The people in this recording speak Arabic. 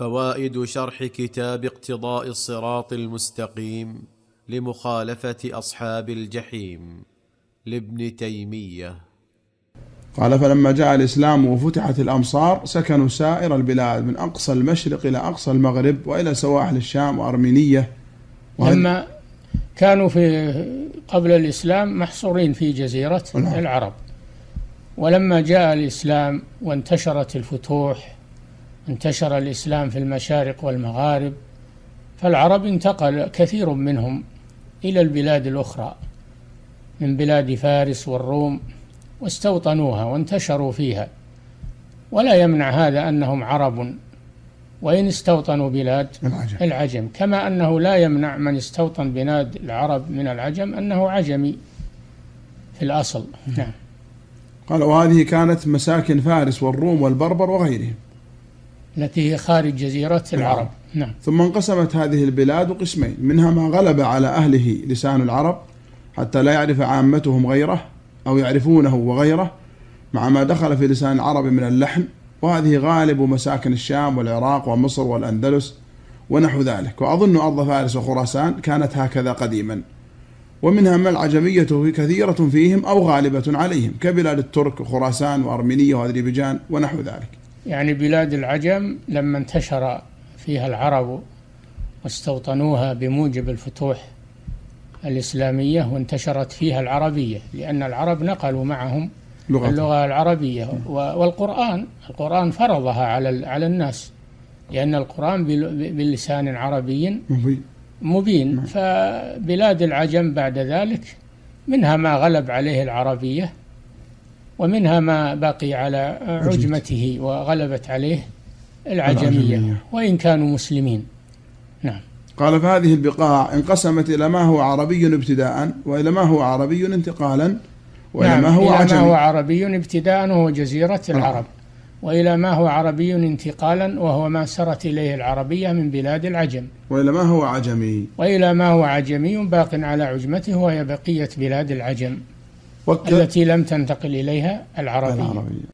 فوائد شرح كتاب اقتضاء الصراط المستقيم لمخالفة أصحاب الجحيم لابن تيمية. قال فلما جاء الإسلام وفتحت الأمصار سكنوا سائر البلاد من أقصى المشرق إلى أقصى المغرب وإلى سواحل الشام وأرمينية. وهذه- لما كانوا في قبل الإسلام محصورين في جزيرة نعم. العرب. ولما جاء الإسلام وانتشرت الفتوح انتشر الإسلام في المشارق والمغارب فالعرب انتقل كثير منهم إلى البلاد الأخرى من بلاد فارس والروم واستوطنوها وانتشروا فيها. ولا يمنع هذا أنهم عرب وإن استوطنوا بلاد العجم. العجم. كما أنه لا يمنع من استوطن بلاد العرب من العجم أنه عجمي في الأصل. نعم. قال وهذه كانت مساكن فارس والروم والبربر وغيرهم. التي هي خارج جزيرة العرب. نعم. ثم انقسمت هذه البلاد قسمين منها ما غلب على أهله لسان العرب حتى لا يعرف عامتهم غيره أو يعرفونه وغيره مع ما دخل في لسان العرب من اللحن وهذه غالب مساكن الشام والعراق ومصر والأندلس ونحو ذلك. وأظن أرض فارس وخراسان كانت هكذا قديما. ومنها ما العجمية كثيرة فيهم أو غالبة عليهم كبلاد الترك وخراسان وأرمينية وأذربيجان ونحو ذلك. يعني بلاد العجم لما انتشر فيها العرب واستوطنوها بموجب الفتوح الإسلامية وانتشرت فيها العربية لأن العرب نقلوا معهم لغة اللغة العربية. والقرآن القرآن فرضها على على الناس لأن القرآن بل- بلسان عربي مبين. مبين. فبلاد العجم بعد ذلك منها ما غلب عليه العربية ومنها ما بقي على عجمته وغلبت عليه العجمية. وإن كانوا مسلمين نعم قال فهذه البقاع انقسمت إلى ما هو عربي ابتداء وإلى ما هو عربي انتقالا وإلى نعم ما هو إلى ما عجمي هو عربي ابتداء وهو جزيرة نعم. العرب وإلى ما هو عربي انتقالا وهو ما سرت إليه العربية من بلاد العجم وإلى ما هو عجمي وإلى ما هو عجمي باق على عجمته وهي بقية بلاد العجم. التي لم تنتقل إليها العربية. العربية.